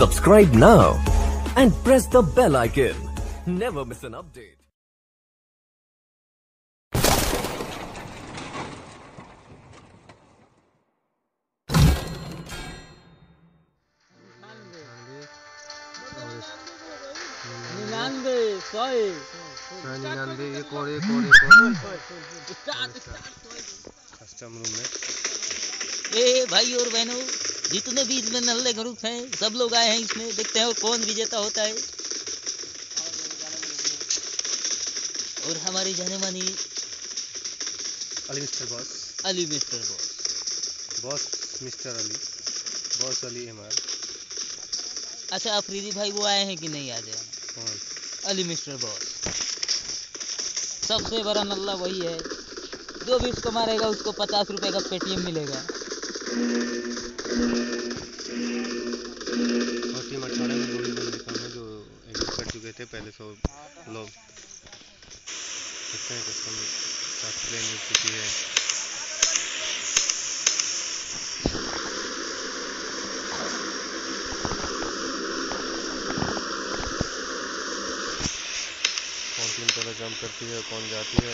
Subscribe now and press the bell icon. Never miss an update. निन्यानवे सौ निन्यानवे एक और एक और एक और कस्टम रूम में ए भाई और बहनों जितने भी इसमें नल्ले ग्रुप हैं सब लोग आए हैं इसमें देखते हैं और कौन विजेता होता है। और हमारी जाने मानी Ali mister boss. Ali mister boss. Boss mister Ali. Boss Ali हमार। अच्छा अफरीदी भाई वो आए हैं कि नहीं आज? यहाँ? कौन? Ali mister boss. सबसे बड़ा नल्ला वही है। जो भी उसको मारेगा उसको पचास रुपए का पेटीएम मिलेगा। थे पहले सौ लोग। देखते हैं कस्टम सात प्लेन मिल चुकी है। कौन तीन तरह जंप करती है, कौन जाती है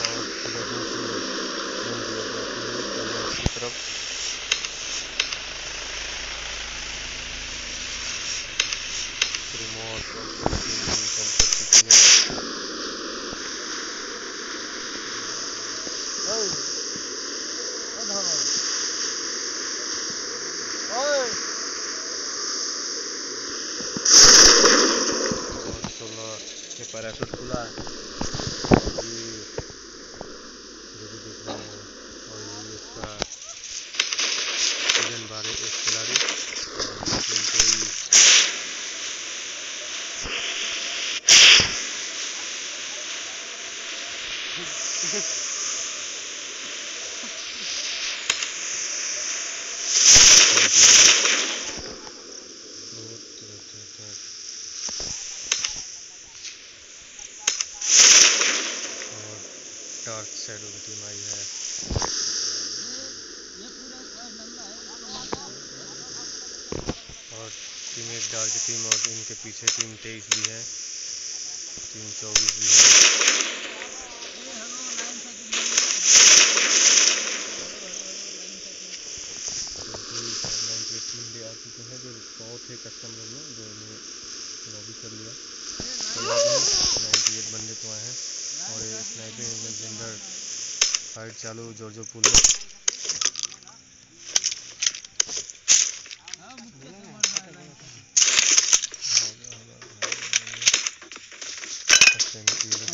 और जगहों से जंप दिया जाती है कैमरे की तरफ़ रिमोट और टीम जंप कर चुकी है और सोलह ये पैराशूट खुला और ये जो भी दिख रहा है और ये इसका सीज़न बारह एक खिलाड़ी और टीम कोई बहुत रहता था और डार्क शैडो की टीम आई है और टीम एक डार्क टीम और इनके पीछे टीम तेईस भी है टीम चौबीस भी है तो टीम भी हैं जो लॉबी कर लिया नाइन्टी एट बंदे तो आए हैं और स्नाइपिंग लेजेंडर फाइट चालू जोरजो पुल में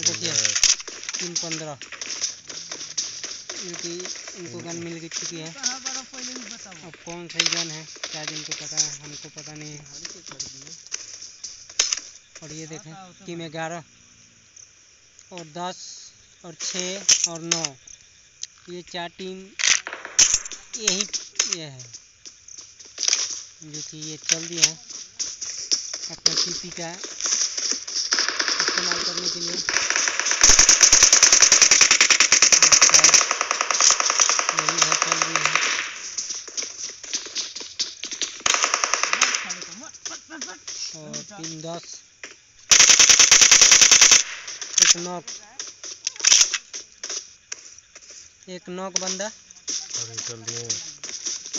देखिए। तीन पंद्रह। इनकी इनको गन मिल चुकी है। अब कौन सही गन है शायद इनको पता है, हमको पता नहीं है। और ये देखें टीम ग्यारह और दस और छः और नौ, ये चार टीम यही ये है, जो कि ये चल दिए हैं अपना टीपी का इस्तेमाल करने के लिए यही है चल रही है और दस एक नॉक एक नॉक बंदा। और ये चल दिए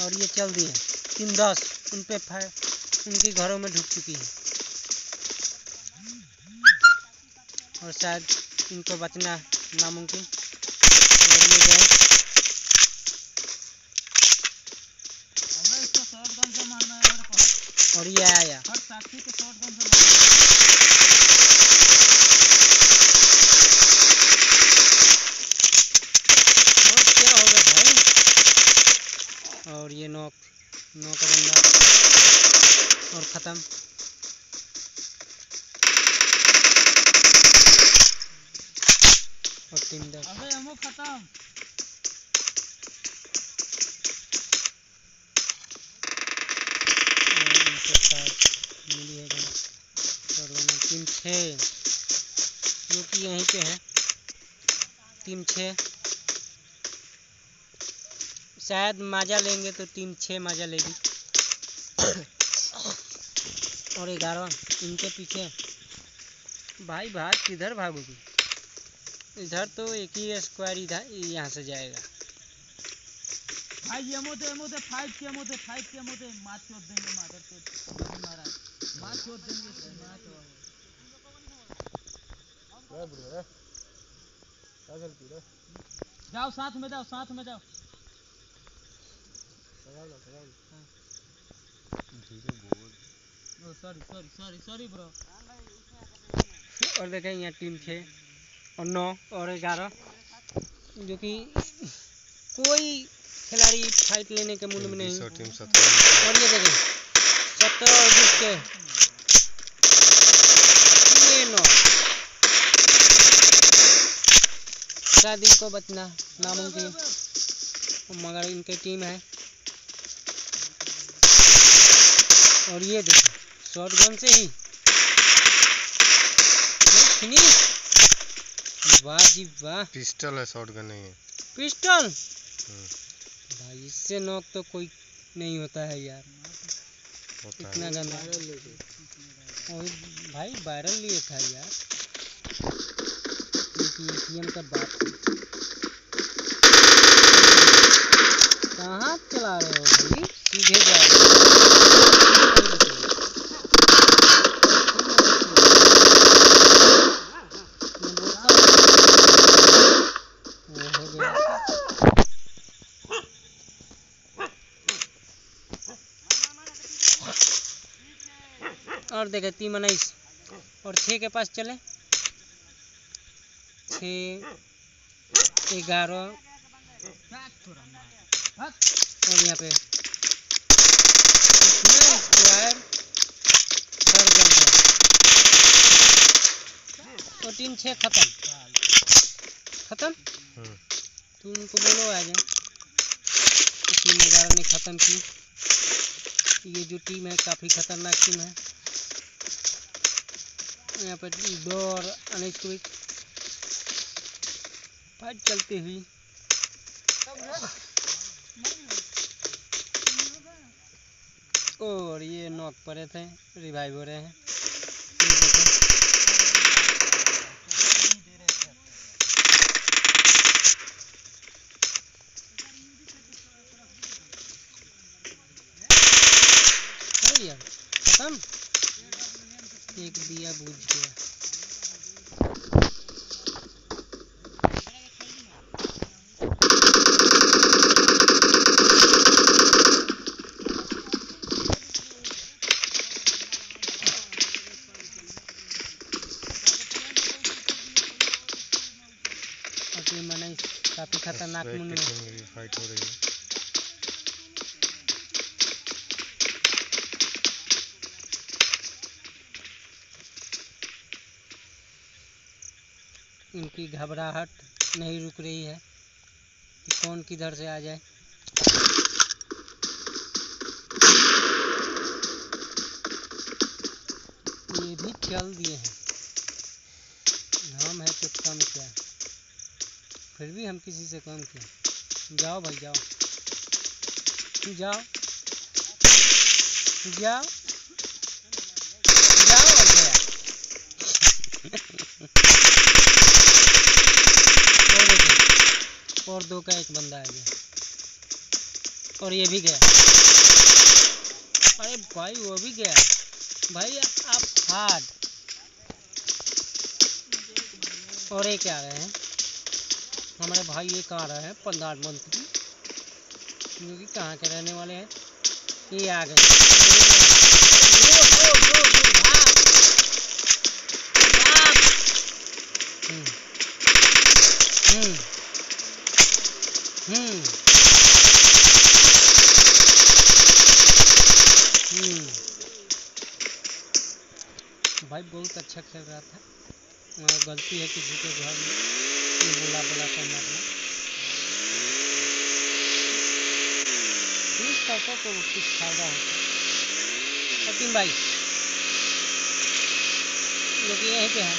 और ये चल दिए तीन दस उन पे उनके घरों में ढुक चुकी है। और शायद इनको बचना नामुमकिन। और ये गए और ये आया। aqui que o vamos andar. Team छः। शायद माजा लेंगे तो टीम छः माजा लेगी और ग्यारह इनके पीछे। भाई भाग किधर भागोगे? इधर तो एक ही स्क्वायर इधर यहाँ से जाएगा। भाई एमो दे फाइट के एमो दे फाइट के एमो दे मार चोद देंगे मादर चोद महाराज मार। चोद देंगे मार। चोद ब्रो रे जाओ साथ में जाओ साथ में जाओ। सवाल ना सवाल। Sorry sorry sorry sorry bro और देखें यहाँ टीम छः और नौ और ग्यारह जो कि कोई खिलाड़ी फाइट लेने के मूड में नहीं। टीम सत्रह। और ये देखें सत्रह अगस्त के। ये नौ। शायद इनको बचना नामुमकिन मगर इनकी टीम है। और ये देखो शॉर्ट गन से ही। वाह जी वाह। पिस्टल है शॉट गन नहीं है। पिस्टल भाई इससे नॉक तो कोई नहीं होता है यार। होता इतना है। गंदा। वही भाई वायरल लिए था यार। एटीएम का बात है। कहाँ चला रहे हो भाई? सीधे जा रहे और देखे, तीन उन्नीस और छः के पास चले। छः ग्यारह। और यहाँ पे स्क्वायर डर गन है और टीम छः खत्म। खत्म? हम्म। तुम उनको बोलो आ जाए टीम ग्यारह ने ख़त्म की ये जो टीम है काफ़ी खतरनाक टीम है। यहाँ पर दो और अनस्क्विक फाइट चलती हुई और ये नॉक पड़े थे रिवाइव हो रहे हैं। एक दिया बुझ गया और टीम मैंने काफ़ी खतरनाक एक मुन की में टीम की फाइट हो रही है इनकी घबराहट नहीं रुक रही है कि कौन किधर से आ जाए। ये भी चल दिए हैं। हम है तो कम क्या। फिर भी हम किसी से कम क्या जाओ भाई, जाओ। जाओ। जाओ। जाओ गया और और दो का एक बंदा आ गया। और ये भी गया। अरे भाई, वो भी गया। भाई, आप हार्ड। और ये क्या रहे हैं। हमारे भाई ये कहाँ रहे हैं प्रधानमंत्री जो कि कहाँ के रहने वाले हैं? ये आ गए। भाई बहुत अच्छा खेल रहा था। गलती है किसी के घर में। बोला बोला कर मारना यूज़ करता तो कुछ फ़ायदा होता सचिन भाई कि यहीं पे है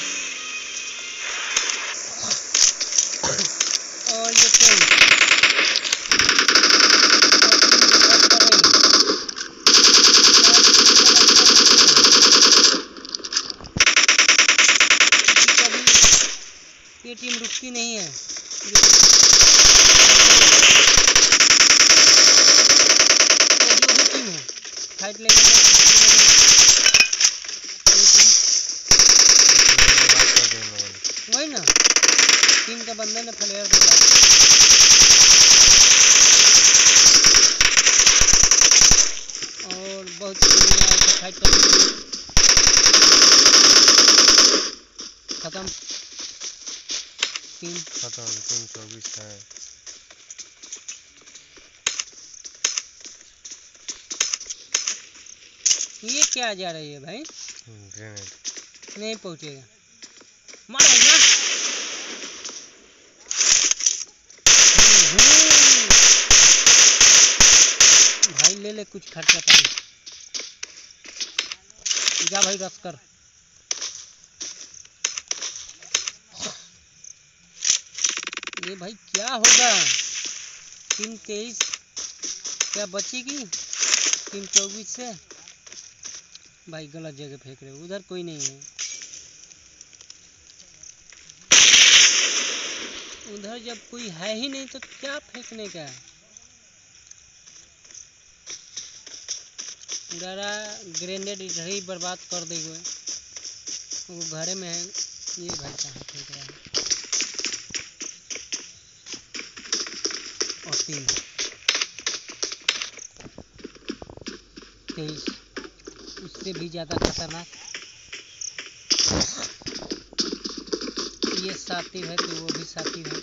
और ये पेन ये क्या जा रही है भाई? ग्रेनेड नहीं पहुंचेगा। मारो मार हम्म। भाई ले ले कुछ खर्चा पानी जा भाई रस कर। ये भाई क्या होगा? तीन तेईस। क्या बचेगी? तीन चौबीस से। भाई गलत जगह फेंक रहे हो, उधर कोई नहीं है। उधर जब कोई है ही नहीं तो क्या फेंकने का है? पूरा ग्रेनेड इधर ही बर्बाद कर देंगे वो घरे में है, ये भाई कहाँ फेंक रहा है? और तीन। तेईस। उससे भी ज़्यादा खतरनाक। ये साथी है तो वो भी साथी है।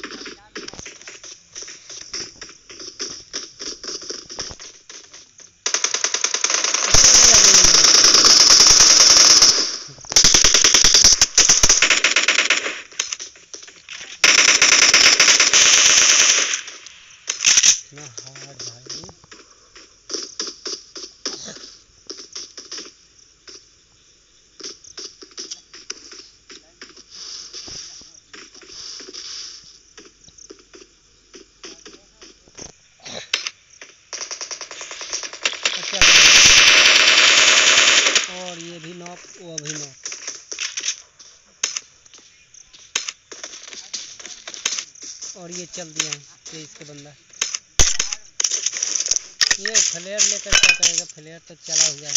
फ्लेयर लेकर क्या करेगा? फ्लेयर तो चला हुआ है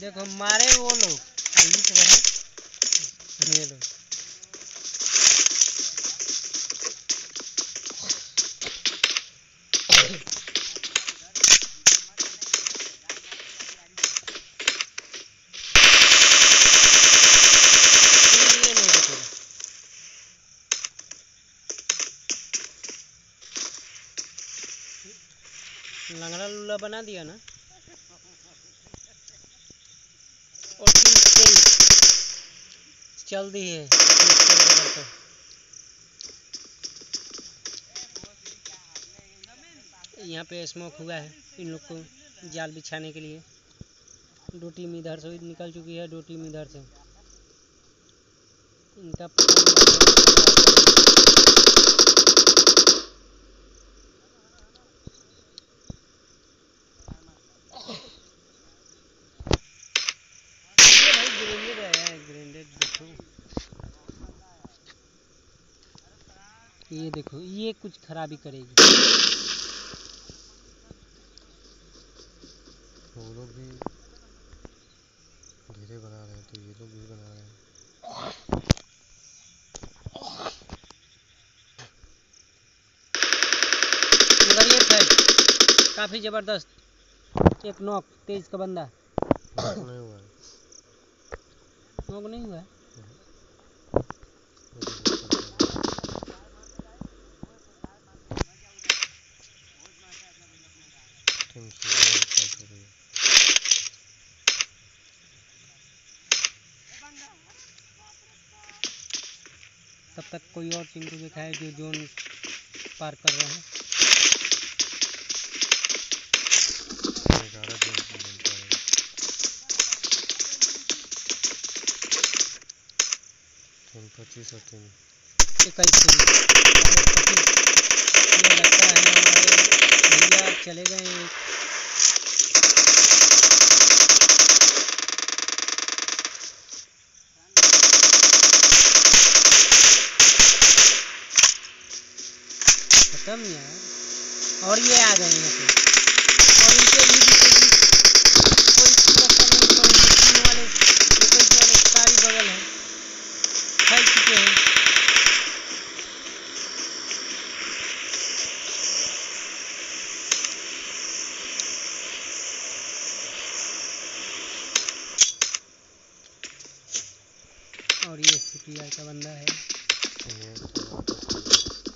देखो, मारे वो लोग। ये लोग ये नहीं बचेगा लंगड़ा लुल्ला बना दिया ना। और चल दी है। यहाँ पे स्मोक हुआ है इन लोग को जाल बिछाने के लिए। दो टीम इधर से निकल चुकी है दो टीम इधर से। इनका पता नहीं लग रहा है। ये भाई ग्रेनेड आया है ग्रेनेड देखो ये देखो ये कुछ खराबी करेगी। वो लोग भी घेरे बना रहे हैं तो ये लोग भी बना रहे हैं। मगर ये फैट काफ़ी ज़बरदस्त। एक नॉक तेईस का बंदा। नॉक नहीं हुआ है। नॉक नहीं हुआ है वो तो बहुत अच्छा था। टीम सुबह फाइट हो रही है तब तक कोई और को दिखाए जो जोन पार कर रहे हैं। पच्चीस इक्कीस लगता है चले गए। खत्म यार और ये आ गए यहाँ पे और इनके भी कोई सुरक्षा नहीं वाले वाले सारी बगल है। फैल चुके हैं। और ये सीपीआर का बंदा है। में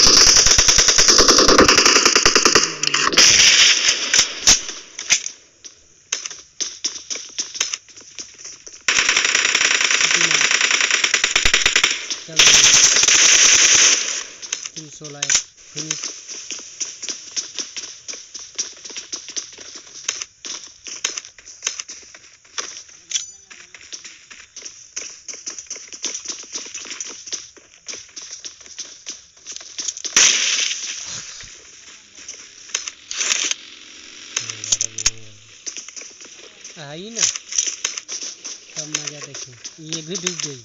आई ना, तब मज़ा देखिए ये भी डूब गई।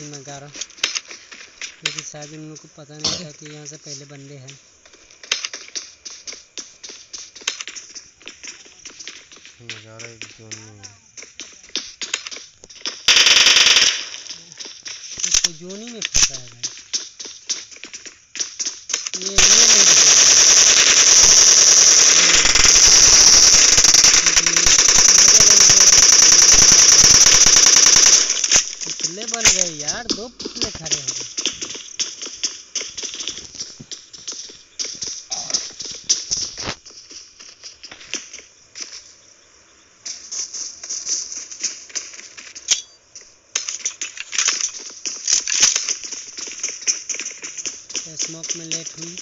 में गारा शायद उन लोग को पता नहीं था कि यहाँ से पहले बंदे हैं। नज़ारा एक जोन में है उसको जोनी में फंसा है भाई। ये ये नहीं दिखेगा। पुतले बन गए यार दो पुतले खड़े हो गए स्मोक में लेट हुई।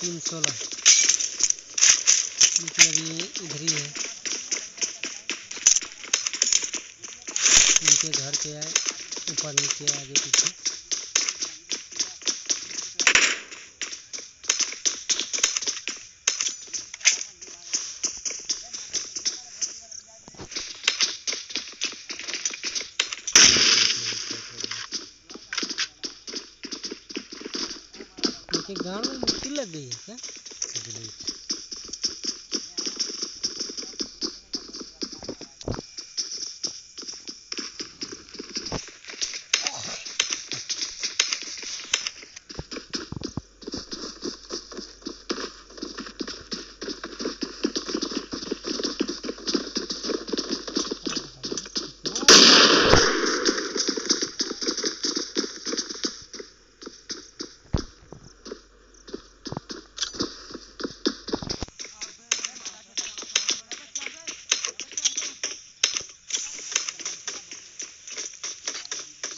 तीन सोलह मतलब ये इधर ही है। उनके घर के आए, ऊपर नीचे आगे पीछे। में मिट्टी लग गई है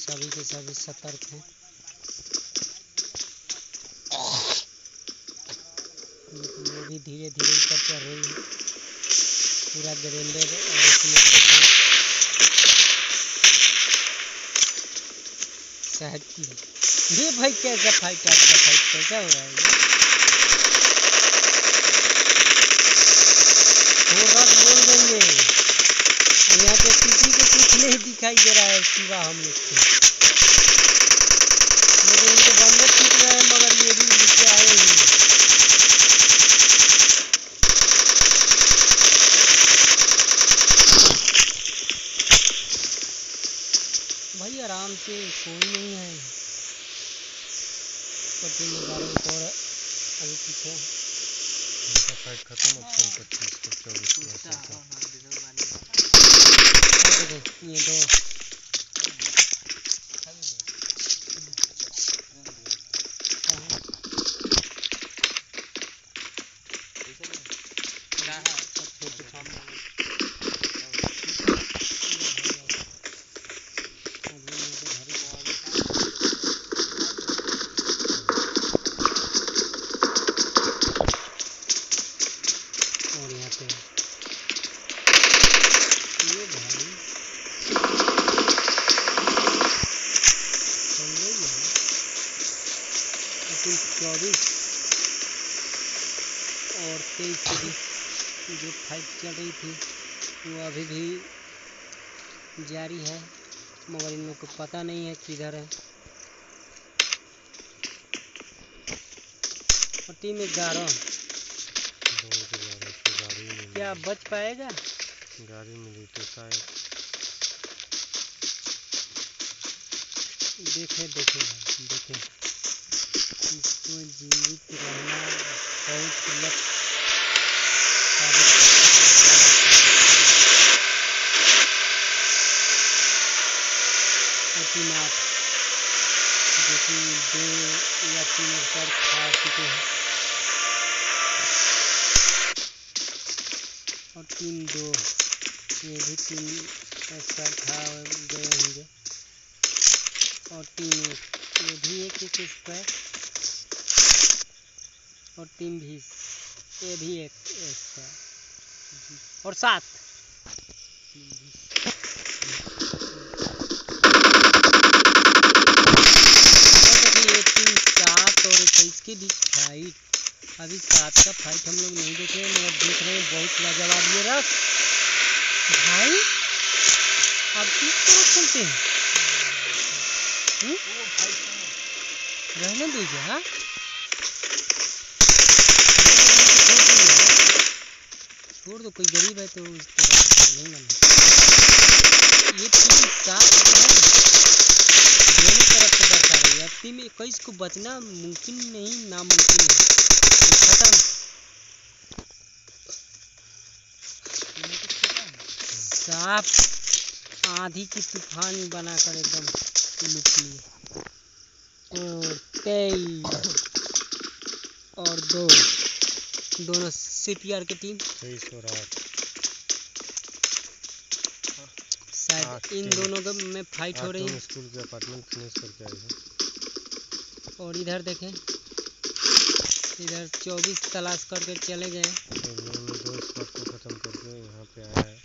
क्या ग्लिच सभी सतर्क हैं। लेकिन वो भी धीरे धीरे ऊपर चढ़ रही है। पूरा ग्रेंडेड और इसमें शायद की ये भाई कैसा फाइट आपका फाइट कैसा हो रहा है ये? वो रस बोल देंगे और यहाँ पे किसी को कुछ नहीं दिखाई दे रहा है सिवा हम लोग के। लेकिन उनके बंदे टूट रहे हैं मगर ये भी नीचे आए हुए हैं। भाई आराम से कोई नहीं है। पट्टी बारह और अभी पीछे खत्म अब तीन पच्चीस को चौबीस में ऐसा था और देखो, ये दो कहाँ? सब छोटे सामने अभी मैं तो घर ही आ गया। और यहाँ पे ये भाई चल रही है लेकिन चौबीस और तेईस के बीच जो फाइट चल रही थी वो अभी भी जारी है मगर इन लोग को पता नहीं है किधर है। पट्टी में ग्यारह क्या बच पाएगा? गाड़ी मिली तो शायद। देखे देखे देखे। इसको जीवित रहना बहुत साबित जो कि दो या तीन स्तर खा चुके हैं और तीन दो, ये भी तीन स्तर खा गए होंगे। और तीन एक ये भी एक एक स्क्वायर और तीन भी ये भी एक स्क्वायर और सात। तीन सात और बीच फाइट अभी सात का फाइट हम लोग नहीं देखे हैं, मगर देख रहे हैं, बहुत लाजवाब ये रस भाई आप किस तरह खेलते हैं? हम्म? रहने दीजिए हाँ? छोड़ दो कोई गरीब है तो उस तरह नहीं ये टीम सात जो है दोनों तरफ़ से बरसा रही है टीम इक्कीस को बचना मुमकिन नहीं नामुमकिन है खत्म साफ़ आंधी की तूफ़ान बनाकर एकदम लूट और तेईस और दो दोनों सीपीआर की टीम शायद इन दोनों के में फाइट हो रही है। स्कूल के अपार्टमेंट फिनिश करके आए हैं। और इधर देखें इधर चौबीस तलाश करके चले गए। तो इन्होंने दो स्क्वाड को ख़त्म करके यहाँ पे आया है।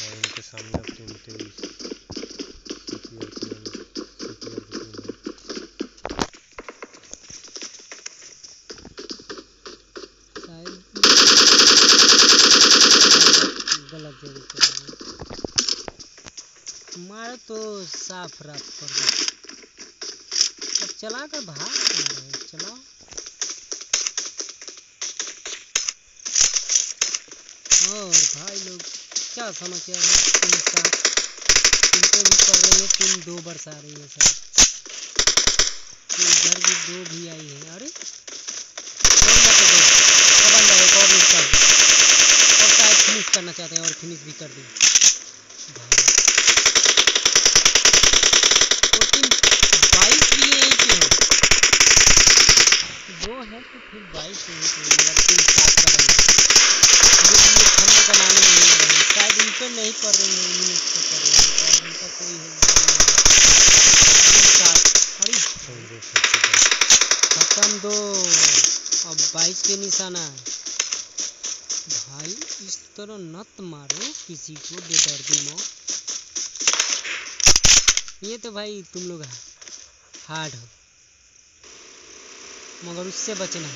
और इनके सामने अब टीम तेईस सीपीआर की सीपीआर की टीम है शायद गलत जगह पे आ गए मारो तो साफ़ रात कर दो अब चला कर भाग हो? चलाओ। और भाई लोग, क्या समस्या है? तीन सात तीन पे भी कर रही है तीन दो बरसा रही है सर। इधर भी दो भी आई है। अरे और फिनिश करना चाहते हैं और फिनिश भी कर दी और टीम बाईस भी यहीं पे है दो है तो फिर बाईस यहीं पे है मगर टीम सात का बंदा जो कि ये खंड बनाने में नहीं रहे हैं। शायद इन पे नहीं कर रही है इन्हीं पे कर रही है शायद इनका कोई है टीम सात अरे तुम देख सकते हो खत्म दो अब बाईस पे निशाना है भाई तरह नत मारो किसी को बेदर्दी मौत ये तो भाई तुम लोग हार्ड हो। मगर उससे बचना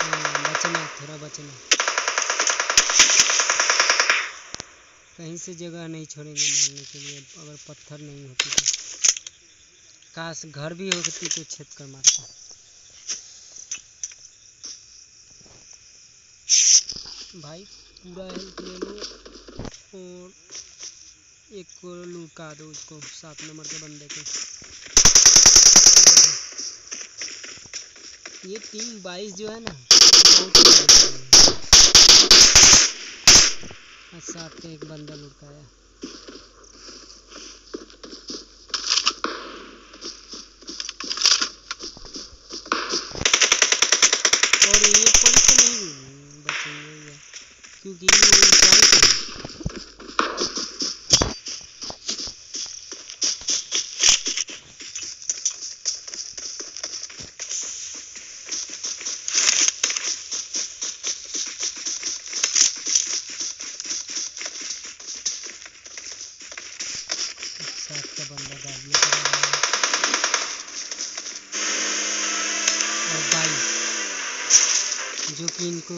हाँ, बचना थोड़ा बचना कहीं से जगह नहीं छोड़ेंगे मारने के लिए अगर पत्थर नहीं होती तो। काश घर भी होती तो छेद कर मारता। भाई, पूरा हेल्थ ले लो और एक को लुका दो उसको, सात नंबर के बंदे को। ये टीम बाईस जो है ना सात पे एक बंदा लुकाया सात का बंदा डाल बाद और बाईस जो कि इनको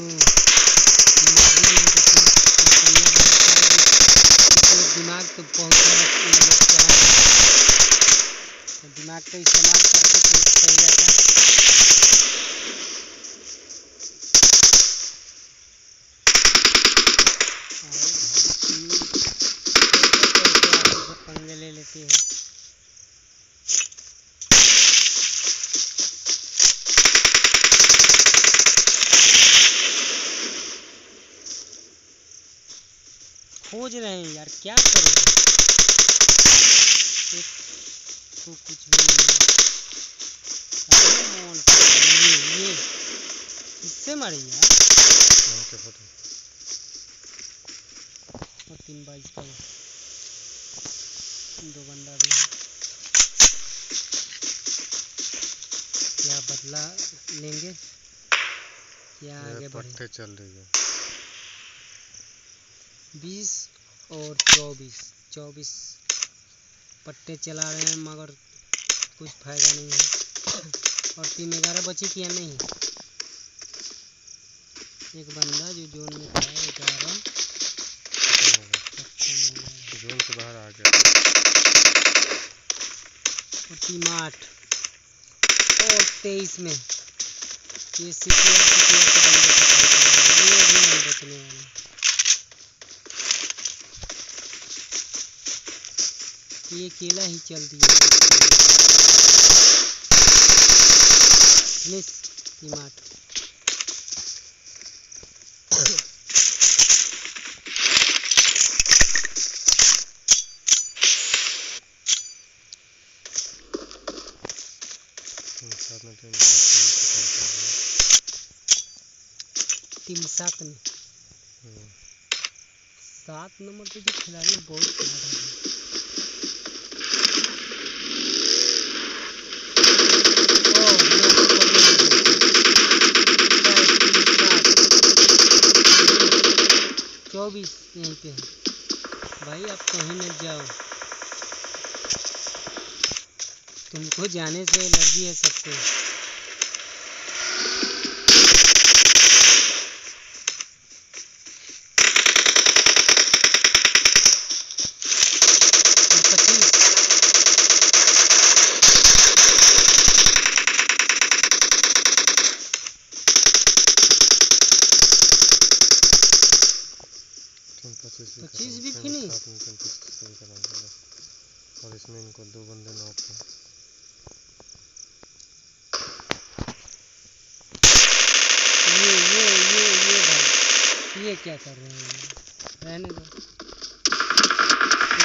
मारने में देखो चौकन्ना बहुत सारे इनको दिमाग तो बहुत सारा इन लोग चला तो दिमाग का इस्तेमाल करके तो सही रहता है अरे भाई, टीम कैसे कैसे आगे से पंगे ले लेती है खोज रहे हैं यार क्या करें एक तो कुछ भी नहीं है सारे मॉल पे हैं। ये ये इससे मारे यार और तीन बाईस का दो बंदा भी है। क्या बदला लेंगे? क्या आगे बढ़े? चल रही है। बीस और चौबीस। चौबीस पट्टे चला रहे हैं मगर कुछ फ़ायदा नहीं है। और तीन ग्यारह बची किया नहीं? एक बंदा जो जोन में था गया जोन से बाहर आ गया। और टीम आठ और तेईस में। ये के बंदे। ये भी नहीं बचने वाले ये अकेला ही चल दिया। मिस टीम आठ टीम सात में। सात नंबर पे जो खिलाड़ी बहुत। चौबीस यहीं पे है। भाई, आप कहीं मत जाओ। तुमको जाने से एलर्जी है सबसे और पच्चीस तीन पच्चीस भी पच्चीस खत्म, तीन पच्चीस भी खत्म और इसमें इनको दो बंदे नॉक हैं ये ये ये ये भाई ये क्या कर रहे हैं? रहने दो।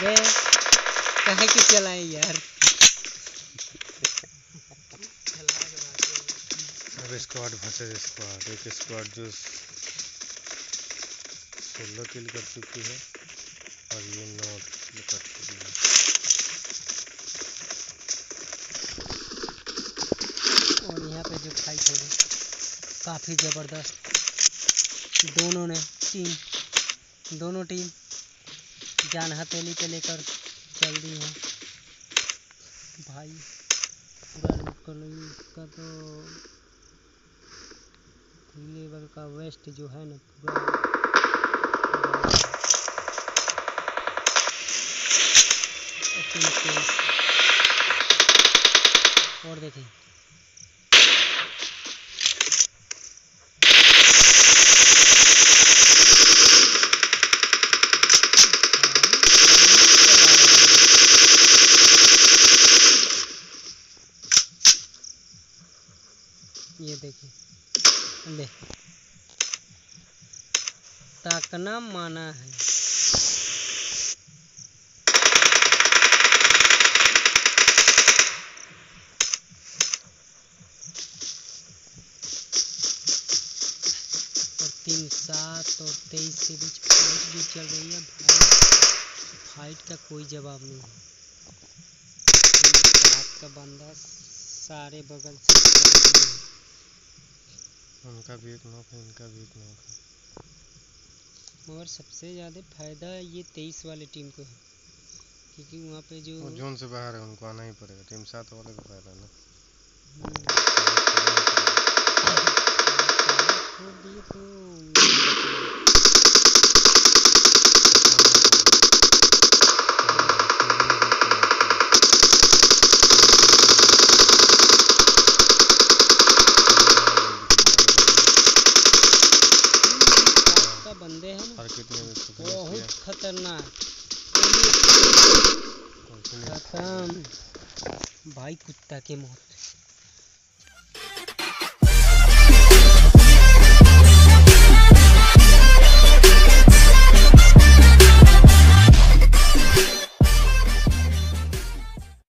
वे कहे कि चलाए यार। अब स्क्वाड वर्सेस स्क्वाड एक स्क्वाड जो सोलह किल कर चुकी है। और ये नौ किल कर और यहाँ पे जो फाइट हो गई काफ़ी ज़बरदस्त। दोनों ने टीम, दोनों टीम जान हथेली पे लेकर चल दी है। भाई, पूरा लूट कर लो। इसका तो लेवल का वेस्ट जो है ना पूरा kills। और देखें। ये देखिए ले ताकना माना है। तीन सात और तेईस के बीच फाइट जो चल रही है। भाई फाइट का कोई जवाब नहीं है। तीन सात का बंदा सारे बगल से हैं। उनका भी एक नॉक है इनका भी एक नॉक है। मगर सबसे ज़्यादा फ़ायदा ये तेईस वाले टीम को है। क्योंकि वहाँ पे जो जोन से बाहर है उनको आना ही पड़ेगा। टीम सात वाले को फ़ायदा ना। हम्म, बंदे हैं बहुत खतरनाक। खत्म। भाई कुत्ता के मौत।